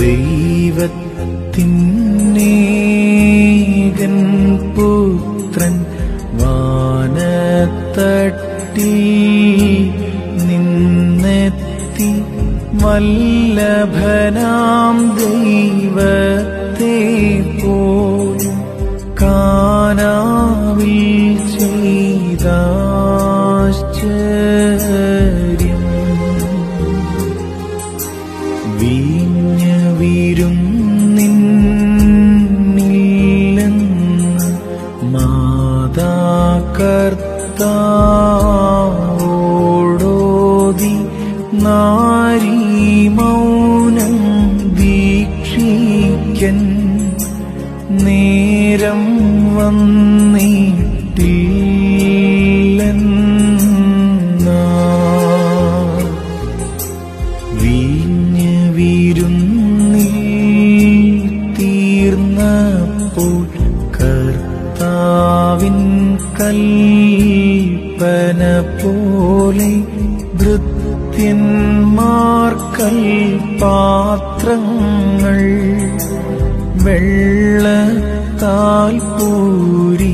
ദൈവത്തിന്നേകൻ പുത്രൻ വാനത്തട്ടി നിന്നെത്തി വല്ലഭനാം ദൈവത്തെ പോലും കാനാവിൽ ചെയ്താശ്ചര്യം. വീഞ്ഞ മാതാകർത്താവോടോതി നാരീ മൗനം ദീക്ഷിക്കൻ. നേരം വന്നിട്ടില്ലെന്നാ. വീഞ്ഞ് വീരുന്നിൽ തീർന്നപ്പോൾ കൽപ്പന പോലെ ഭൃത്യന്മാർക്കൽ പാത്രങ്ങൾ വെള്ളത്താൽ പൂരീ